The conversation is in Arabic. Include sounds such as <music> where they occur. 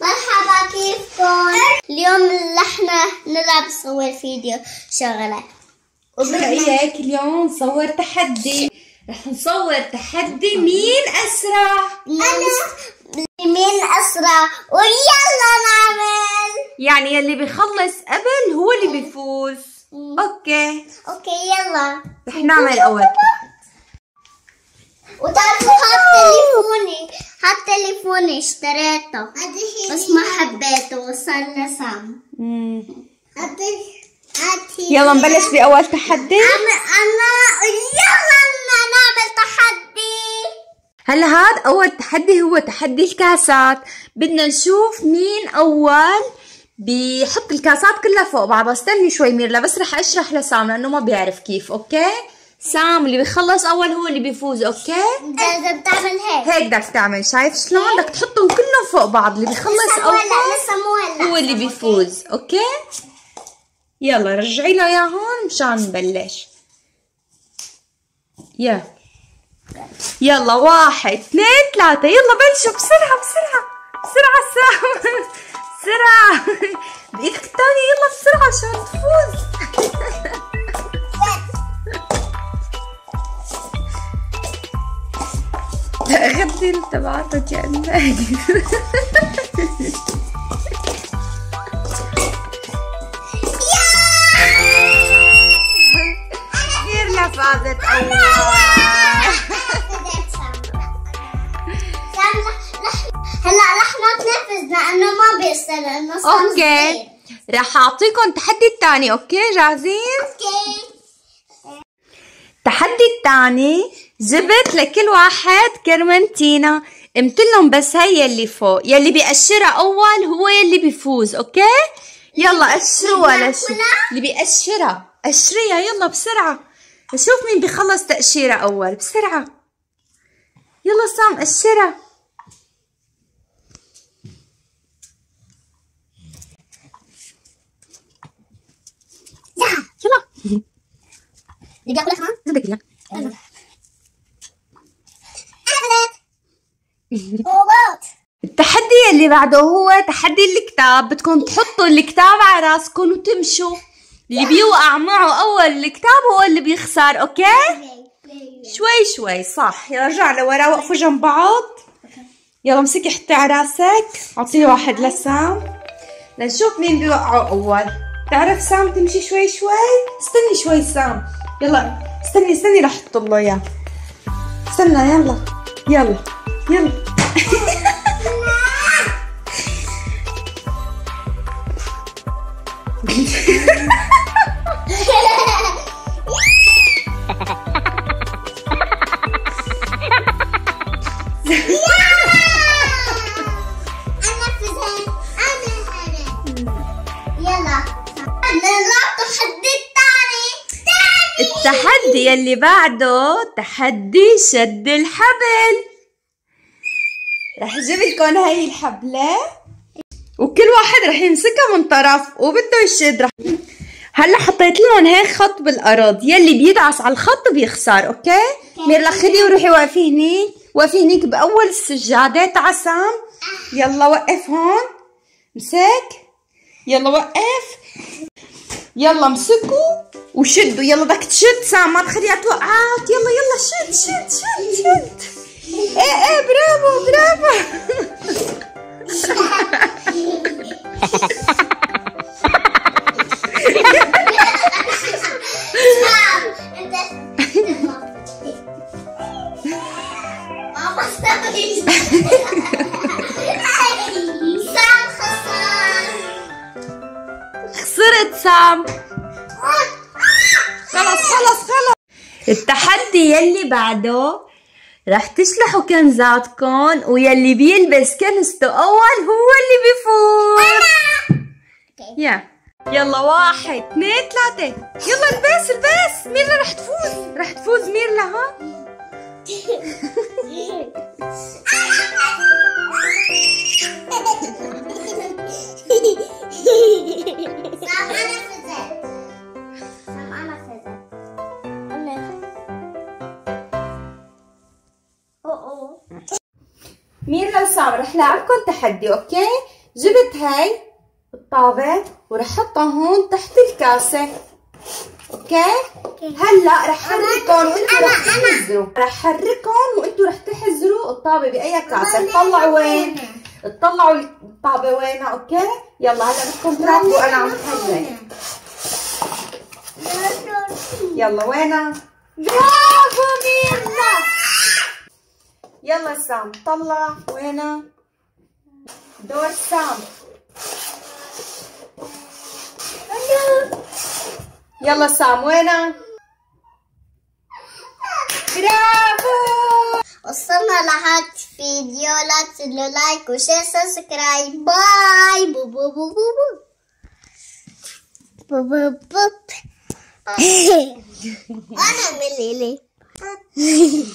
مرحبا كيفكم؟ اليوم إحنا نلعب نصور فيديو شغلة. شو رأيك اليوم نصور تحدي. رح نصور تحدي مين أسرع؟ أنا. مين أسرع؟ ويلا نعمل. يعني يلي بيخلص قبل هو اللي بيفوز. مم. okay okay يلا رح نعمل تحدي وتعرفوا هاد تليفوني هاد تليفوني اشتريته بس ما حبيته وصار لسام. يلا نبلش بأول تحدي أنا يلا نعمل تحدي هلا هاد أول تحدي هو تحدي الكاسات. بدنا نشوف مين أول بيحط الكاسات كلها فوق بعضها استني شوي ميرلا بس رح أشرح لسام لأنه ما بيعرف كيف أوكي؟ سام اللي بيخلص أول هو اللي بيفوز okay؟ لازم تعمل هيك. هيك بدك تعمل. شايف شلون؟ بدك تحطهم كلهم فوق بعض. اللي بيخلص لسه مولع. هو اللي بيفوز okay؟ يلا رجعي له هون مشان نبلش. يا. يلا واحد اثنين ثلاثة. يلا بلشوا بسرعة بسرعة بسرعة سام. <laughs> بسرعة بإيدك <laughs> الثانية يلا بسرعة عشان تفوز. <laughs> لا غدي تبعته كأنه كثير لفظت أول. هلا رح نتنفس لأنه ما بيصير لأنه صار أوكي. راح أعطيكم التحدي الثاني. أوكي جاهزين؟ أوكي. التحدي الثاني. جبت لكل واحد كرمنتينا امتلهم بس هي اللي فوق. يلي بيقشرها أول هو يلي بيفوز أوكي؟ يلا قشروها لشو اللي بيقشرها قشريها يلا بسرعة. نشوف مين بيخلص تقشيرها أول. بسرعة. يلا سام قشرها كمان بدك اياه أنا روبوت التحدي اللي بعده هو تحدي الكتاب. بدكم تحطوا الكتاب على راسكم وتمشوا. اللي بيوقع معه أول الكتاب هو اللي بيخسر okay؟ شوي شوي. صح. يلا رجع لورا. وقفوا جنب بعض. يلا امسكي حطي على راسك. أعطيه واحد لسام. لنشوف مين بيوقعوا أول. تعرف سام تمشي شوي شوي؟ استني شوي سام. يلا استني استني رح أحط له إياه. استنى يلا يلا يلا. أنا <laughs> <laughs> التحدي يلي بعده تحدي شد الحبل. رح أجيب لكم هاي الحبلة. وكل واحد رح يمسكها من طرف وبده يشد. رح هلا حطيت لهم هيك خط بالأرض. يلي بيدعس على الخط بيخسر أوكي؟ ميرلا خدي وروحي وقفي هنيك. وقفي هنيك بأول السجاده تعا سام يلا وقف هون. مسك. يلا وقف. يلا امسكوا. وشدوا يلا بدك تشد سام ما تخليها توقعك يلا يلا شد شد شد شد. إيه إيه برافو برافو. <laughs> خسرت سام. التحدي يلي بعده رح تشلحوا كنزاتكم ويلي بيلبس كنزته أول هو اللي بيفوز يا. يلا واحد اثنين ثلاثة. يلا البس البس ميرلا رح تفوز؟ رح تفوز ميرلا ها؟ <laughs> <laughs> ميرنا وسام رح لعبكم تحدي okay؟ جبت هاي الطابة ورح احطها هون تحت الكاسة okay؟ هلأ رح حركهم وأنتوا رح تحزروا. رح حركهم وأنتوا رح تحزروا الطابة بأي كاسة. تطلعوا وين؟ تطلعوا الطابة وين okay؟ يلا هلأ بدكم تراقبوا أنا عم حرك يلا وينها؟ برافو ميرنا يلا سام طلع وينها دور سام. يلا سام وينها برافو! وصلنا لهذا الفيديو لا تنسوا like و share subscribe bye. بو بو بو بو بو. بو بو بو. <laughs> أنا مليلي <laughs>